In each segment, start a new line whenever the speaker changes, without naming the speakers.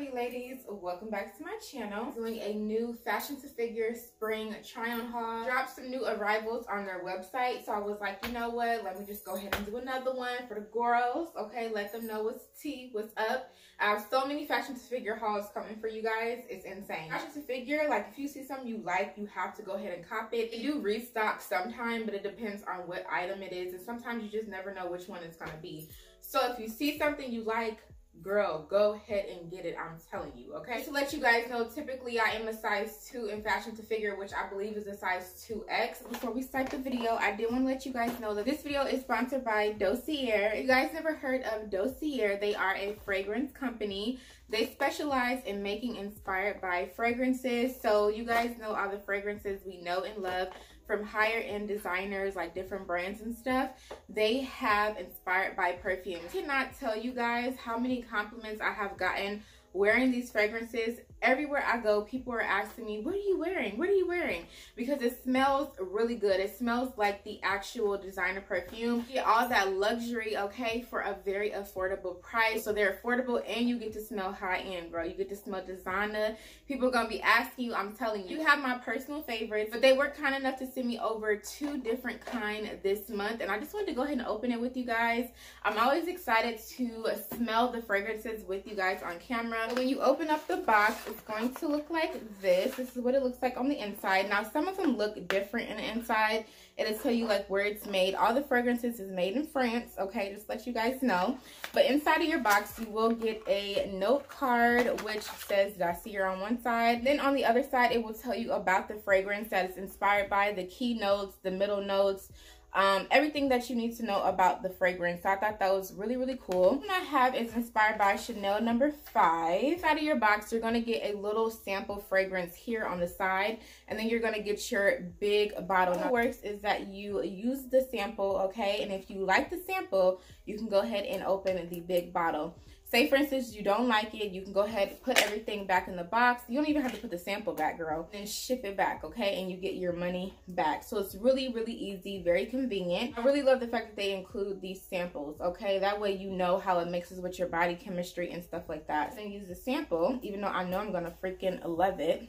you ladies welcome back to my channel. Doing a new fashion to figure spring try on haul. Dropped some new arrivals on their website so i was like you know what let me just go ahead and do another one for the girls okay? Let them know what's tea what's up. I have so many fashion to figure hauls coming for you guys it's insane. Fashion to figure like if you see something you like you have to go ahead and cop it. They do restock sometime but it depends on what item it is and sometimes you just never know which one it's going to be. So if you see something you like girl go ahead and get it i'm telling you okay? Just to let you guys know typically i am a size 2 in fashion to figure which i believe is a size 2x before we start the video i did want to let you guys know that this video is sponsored by dossier. You guys never heard of dossier? They are a fragrance company they specialize in making inspired by fragrances. So you guys know all the fragrances we know and love from higher end designers like different brands and stuff. They have inspired by perfumes. I cannot tell you guys how many compliments i have gotten wearing these fragrances everywhere I go, people are asking me, what are you wearing? What are you wearing? Because it smells really good. It smells like the actual designer perfume. You get all that luxury, okay, for a very affordable price. So they're affordable and you get to smell high end, bro. You get to smell designer. People are going to be asking you, I'm telling you. You have my personal favorites, but they were kind enough to send me over two different kind this month. And I just wanted to go ahead and open it with you guys. I'm always excited to smell the fragrances with you guys on camera. When you open up the box, it's going to look like this. This is what it looks like on the inside. Now, some of them look different in the inside. It'll tell you like where it's made. All the fragrances is made in France. Okay, just let you guys know. But inside of your box, you will get a note card which says Dossier on one side. Then on the other side, it will tell you about the fragrance that is inspired by the key notes, the middle notes, um, everything that you need to know about the fragrance. So I thought that was really, really cool. What I have is inspired by Chanel number five. Out of your box, you're going to get a little sample fragrance here on the side. And then you're going to get your big bottle. How it works is that you use the sample, okay? And if you like the sample, you can go ahead and open the big bottle say for instance you don't like it you can go ahead and put everything back in the box you don't even have to put the sample back girl and ship it back okay and you get your money back so it's really really easy very convenient i really love the fact that they include these samples okay that way you know how it mixes with your body chemistry and stuff like that so use the sample even though i know i'm gonna freaking love it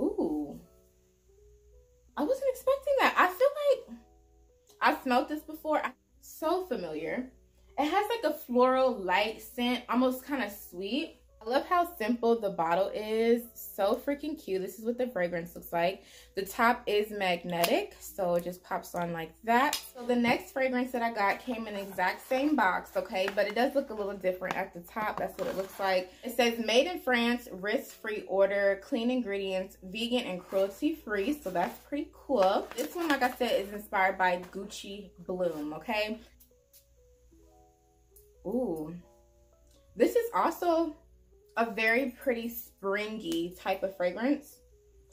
Ooh. I wasn't expecting that. I feel like I smelled this before. So familiar. It has like a floral light scent, almost kind of sweet. I love how simple the bottle is. So freaking cute. This is what the fragrance looks like. The top is magnetic, so it just pops on like that. So the next fragrance that I got came in the exact same box, okay? But it does look a little different at the top. That's what it looks like. It says made in France, risk-free order, clean ingredients, vegan and cruelty-free. So that's pretty cool. This one, like I said, is inspired by Gucci Bloom, okay? Ooh. This is also a very pretty springy type of fragrance.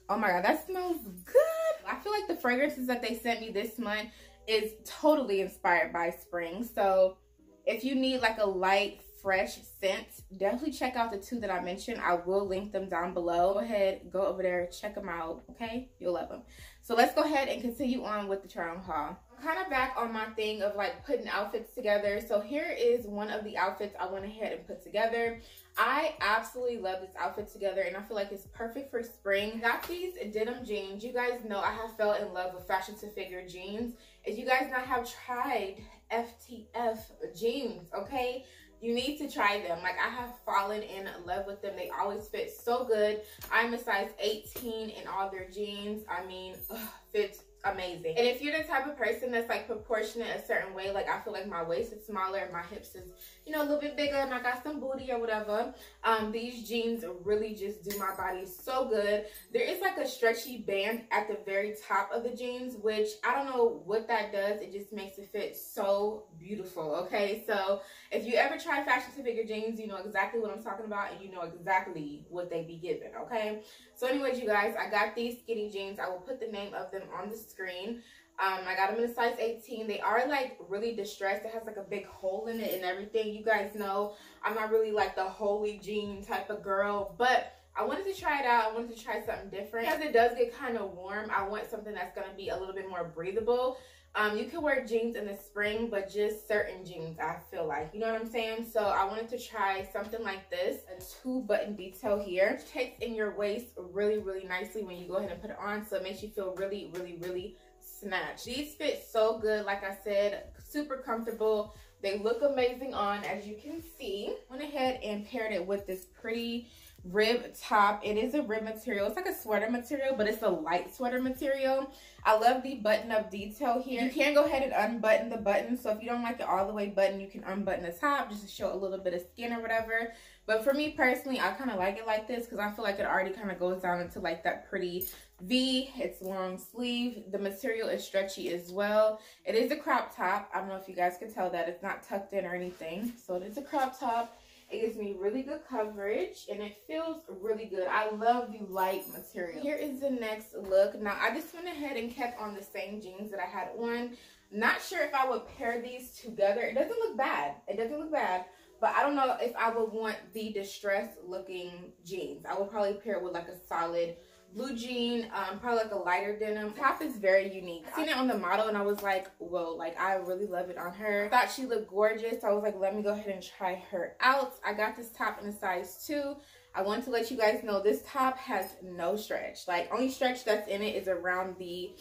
Oh my god, that smells good. I feel like the fragrances that they sent me this month is totally inspired by spring. So if you need like a light, fresh scent, definitely check out the two that I mentioned. I will link them down below. Go ahead, go over there, check them out, okay? You'll love them. So let's go ahead and continue on with the on haul kind of back on my thing of like putting outfits together. So here is one of the outfits I went ahead and put together. I absolutely love this outfit together and I feel like it's perfect for spring. Got these denim jeans. You guys know I have fell in love with fashion to figure jeans. If you guys not have tried FTF jeans, okay? you need to try them like i have fallen in love with them they always fit so good i'm a size 18 in all their jeans i mean ugh, fits amazing. And if you're the type of person that's like proportionate a certain way, like I feel like my waist is smaller and my hips is, you know, a little bit bigger and I got some booty or whatever, um, these jeans really just do my body so good. There is like a stretchy band at the very top of the jeans, which I don't know what that does. It just makes it fit so beautiful, okay? So if you ever try fashion to figure jeans, you know exactly what I'm talking about and you know exactly what they be giving, okay? So anyways, you guys, I got these skinny jeans. I will put the name of them on the screen. Um, I got them in a size 18. They are like really distressed. It has like a big hole in it and everything. You guys know I'm not really like the holy jean type of girl, but I wanted to try it out. I wanted to try something different. Because it does get kind of warm, I want something that's going to be a little bit more breathable. Um, you can wear jeans in the spring, but just certain jeans, I feel like. You know what I'm saying? So I wanted to try something like this. A two button detail here. Takes in your waist really, really nicely when you go ahead and put it on. So it makes you feel really, really, really snatched. These fit so good. Like I said, super comfortable. They look amazing on, as you can see. Went ahead and paired it with this pretty rib top. It is a rib material. It's like a sweater material, but it's a light sweater material. I love the button up detail here. You can go ahead and unbutton the button. So if you don't like it all the way button, you can unbutton the top just to show a little bit of skin or whatever. But for me personally, I kind of like it like this because I feel like it already kind of goes down into like that pretty V. It's long sleeve. The material is stretchy as well. It is a crop top. I don't know if you guys can tell that. It's not tucked in or anything. So it is a crop top. It gives me really good coverage and it feels really good. I love the light material. Here is the next look. Now, I just went ahead and kept on the same jeans that I had on. Not sure if I would pair these together. It doesn't look bad. It doesn't look bad. But I don't know if I would want the distressed looking jeans. I would probably pair it with like a solid blue jean, um, probably like a lighter denim. Top is very unique. I seen it on the model and I was like, whoa, like I really love it on her. I thought she looked gorgeous. So I was like, let me go ahead and try her out. I got this top in a size two. I want to let you guys know this top has no stretch. Like only stretch that's in it is around the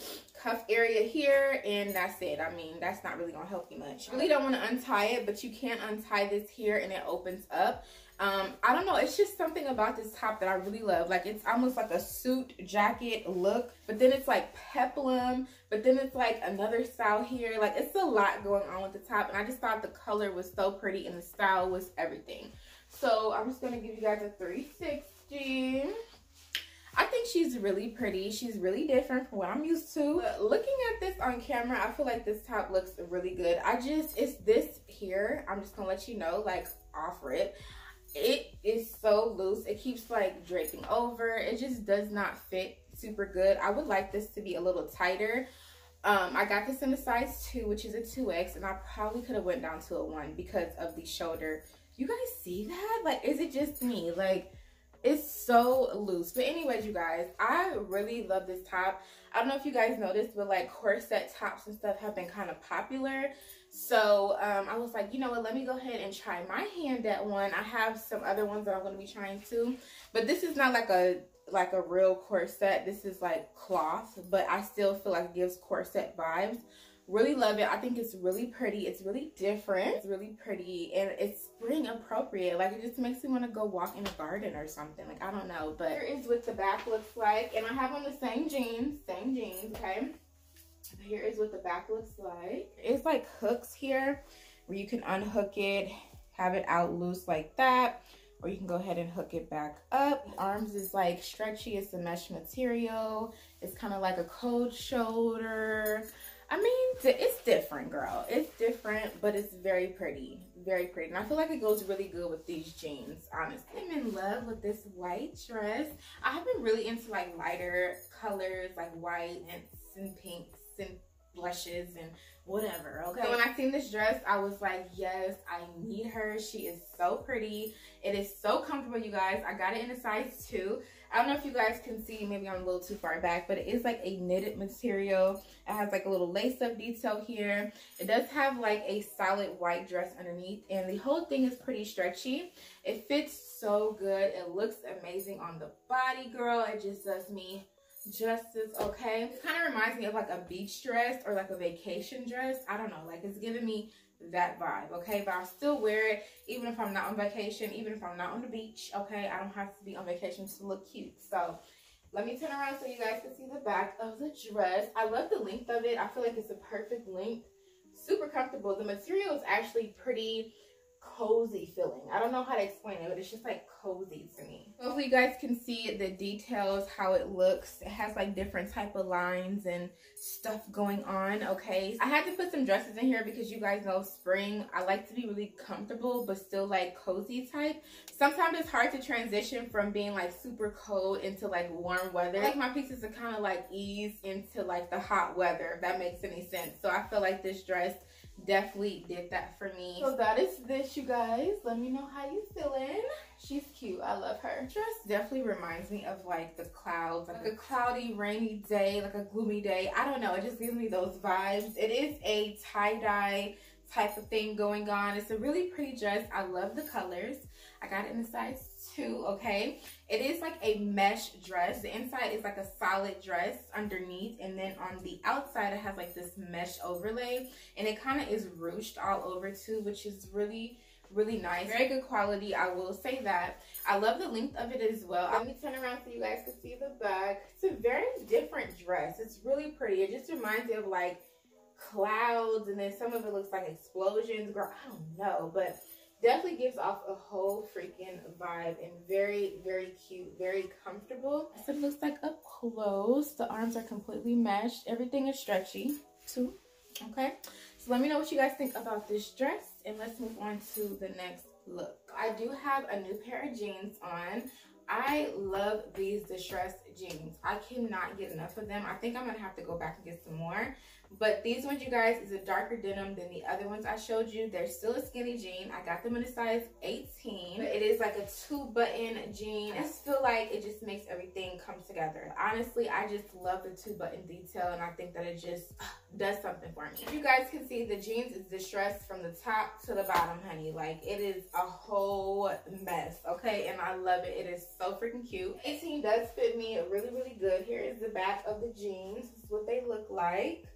cuff area here and that's it. I mean, that's not really gonna help you much. I really don't want to untie it, but you can untie this here and it opens up. Um, I don't know. It's just something about this top that I really love. Like it's almost like a suit jacket look, but then it's like peplum, but then it's like another style here. Like it's a lot going on with the top, and I just thought the color was so pretty and the style was everything. So I'm just gonna give you guys a 360. I think she's really pretty. She's really different from what I'm used to. Looking at this on camera, I feel like this top looks really good. I just, it's this here. I'm just gonna let you know, like, offer it it is so loose. It keeps like draping over. It just does not fit super good. I would like this to be a little tighter. Um i got this in a size 2 which is a 2x and i probably could have went down to a 1 because of the shoulder. You guys see that? Like is it just me? Like it's so loose. But anyways you guys i really love this top. I don't know if you guys noticed but like corset tops and stuff have been kind of popular so um, I was like, you know what, let me go ahead and try my hand at one. I have some other ones that I'm going to be trying too. But this is not like a like a real corset. This is like cloth, but I still feel like it gives corset vibes. Really love it. I think it's really pretty. It's really different. It's really pretty and it's spring appropriate. Like it just makes me want to go walk in a garden or something. Like I don't know, but here is what the back looks like. And I have on the same jeans, same jeans, okay? Here is what the back looks like. It's like hooks here where you can unhook it, have it out loose like that, or you can go ahead and hook it back up. Arms is like stretchy, it's a mesh material. It's kind of like a cold shoulder. I mean, it's different, girl. It's different, but it's very pretty. Very pretty. And I feel like it goes really good with these jeans, honestly. I'm in love with this white dress. I have been really into like lighter colors, like white and, and pinks and blushes and whatever okay? So when i seen this dress i was like yes i need her. She is so pretty. It is so comfortable you guys. I got it in a size two. I don't know if you guys can see maybe i'm a little too far back but it is like a knitted material. It has like a little lace up detail here. It does have like a solid white dress underneath and the whole thing is pretty stretchy. It fits so good. It looks amazing on the body girl. It just does me justice okay. Kind of reminds me of like a beach dress or like a vacation dress. I don't know. Like it's giving me that vibe okay? But i'll still wear it even if i'm not on vacation even if i'm not on the beach okay? I don't have to be on vacation to look cute. So let me turn around so you guys can see the back of the dress. I love the length of it. I feel like it's a perfect length. Super comfortable. The material is actually pretty cozy feeling. I don't know how to explain it, but it's just like cozy to me. Hopefully you guys can see the details, how it looks. It has like different type of lines and stuff going on, okay? I had to put some dresses in here because you guys know spring, I like to be really comfortable, but still like cozy type. Sometimes it's hard to transition from being like super cold into like warm weather. I like my pieces to kind of like ease into like the hot weather, if that makes any sense. So I feel like this dress definitely did that for me. So that is this, you guys. Let me know how you feeling. She's cute. I love her. Dress definitely reminds me of like the clouds, like a mm. cloudy, rainy day, like a gloomy day. I don't know. It just gives me those vibes. It is a tie-dye type of thing going on. It's a really pretty dress. I love the colors. I got it in a size two, okay? It is like a mesh dress. The inside is like a solid dress underneath. And then on the outside, it has like this mesh overlay. And it kind of is ruched all over too, which is really, really nice. Very good quality, I will say that. I love the length of it as well. Let me turn around so you guys can see the back. It's a very different dress. It's really pretty. It just reminds me of like clouds and then some of it looks like explosions. Girl, I don't know, but definitely gives off a whole freaking vibe and very very cute very comfortable. So it looks like up close the arms are completely meshed. Everything is stretchy too. Okay? So let me know what you guys think about this dress and let's move on to the next look. I do have a new pair of jeans on. I love these distressed jeans. I cannot get enough of them. I think I'm going to have to go back and get some more. But these ones, you guys, is a darker denim than the other ones I showed you. They're still a skinny jean. I got them in a size 18. It is like a two-button jean. I just feel like it just makes everything come together. Honestly, I just love the two-button detail, and I think that it just does something for me. You guys can see the jeans is distressed from the top to the bottom, honey. Like, it is a whole mess, okay? And I love it. It is so freaking cute. 18 does fit me really, really good. Here is the back of the jeans. This is what they look like.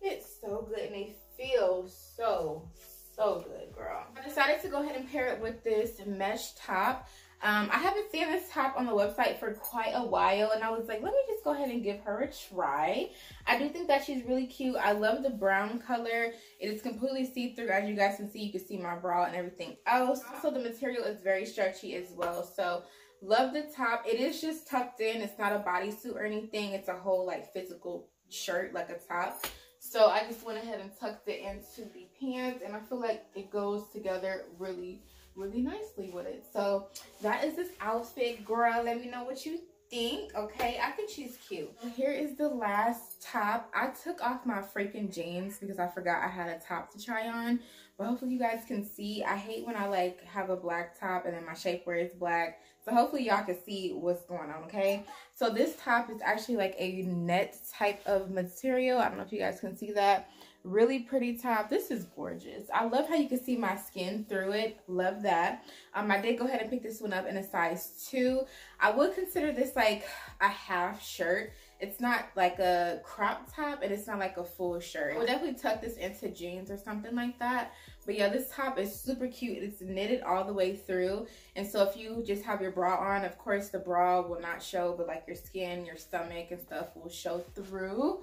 It's so good and they feel so, so good, girl. I decided to go ahead and pair it with this mesh top. Um, I haven't seen this top on the website for quite a while and I was like, let me just go ahead and give her a try. I do think that she's really cute. I love the brown color. It is completely see-through. As you guys can see, you can see my bra and everything else. Also, the material is very stretchy as well. So, love the top. It is just tucked in. It's not a bodysuit or anything. It's a whole like physical shirt, like a top. So I just went ahead and tucked it into the pants and I feel like it goes together really, really nicely with it. So that is this outfit, girl. Let me know what you think, okay? I think she's cute. Here is the last top. I took off my freaking jeans because I forgot I had a top to try on. But hopefully you guys can see. I hate when I like have a black top and then my shapewear is black. So hopefully y'all can see what's going on, okay? So this top is actually like a net type of material. I don't know if you guys can see that. Really pretty top. This is gorgeous. I love how you can see my skin through it. Love that. Um, I did go ahead and pick this one up in a size 2. I would consider this like a half shirt it's not like a crop top and it's not like a full shirt. I would definitely tuck this into jeans or something like that. But yeah, this top is super cute. It's knitted all the way through. And so if you just have your bra on, of course the bra will not show, but like your skin, your stomach and stuff will show through.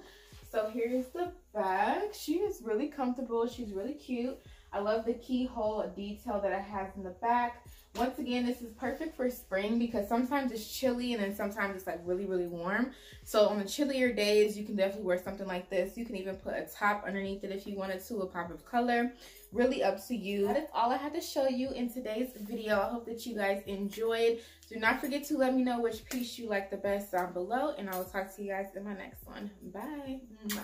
So here's the bag. She is really comfortable. She's really cute. I love the keyhole detail that it has in the back. Once again, this is perfect for spring because sometimes it's chilly and then sometimes it's like really, really warm. So on the chillier days, you can definitely wear something like this. You can even put a top underneath it if you wanted to, a pop of color. Really up to you. That is all I had to show you in today's video. I hope that you guys enjoyed. Do not forget to let me know which piece you like the best down below. And I will talk to you guys in my next one. Bye. Bye.